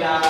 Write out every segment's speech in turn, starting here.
Yeah.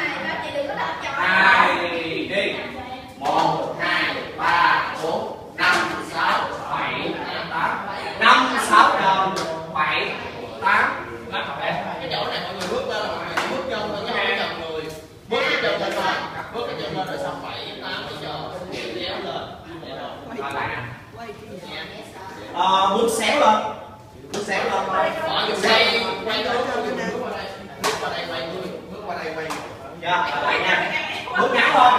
Rồi bước nè. Ờ muốn xéo lên. Muốn xéo lên. Dạ, Ở qua đây quay tới bước qua đây quay bước qua đây quay. Dạ, lại nha. Bước ngắn thôi.